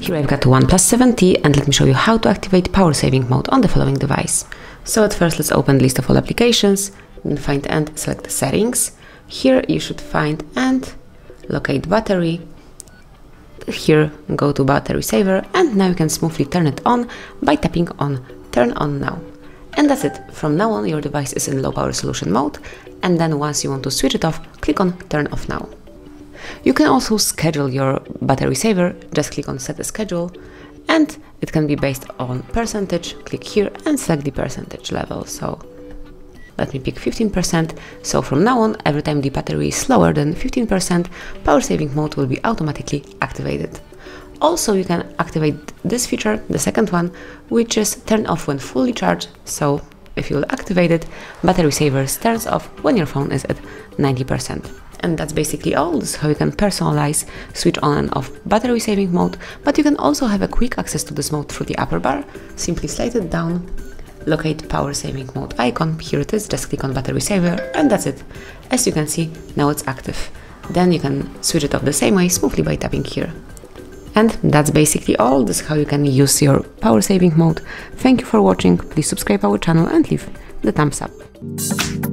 Here I've got OnePlus 7T and let me show you how to activate power saving mode on the following device. So at first let's open list of all applications, then find and select the settings. Here you should find and locate battery. Here go to battery saver and now you can smoothly turn it on by tapping on turn on now. And that's it. From now on your device is in low power solution mode and then once you want to switch it off, click on turn off now. You can also schedule your battery saver, just click on set a schedule and it can be based on percentage, click here and select the percentage level. So let me pick 15%. So from now on, every time the battery is slower than 15%, power saving mode will be automatically activated. Also, you can activate this feature, the second one, which is turn off when fully charged. So if you'll activate it, battery saver turns off when your phone is at 90%. And that's basically all. This is how you can personalize, switch on and off battery saving mode, but you can also have a quick access to this mode through the upper bar. Simply slide it down, locate power saving mode icon, here it is, just click on battery saver and that's it. As you can see, now it's active. Then you can switch it off the same way smoothly by tapping here. And that's basically all. This is how you can use your power saving mode. Thank you for watching. Please subscribe our channel and leave the thumbs up.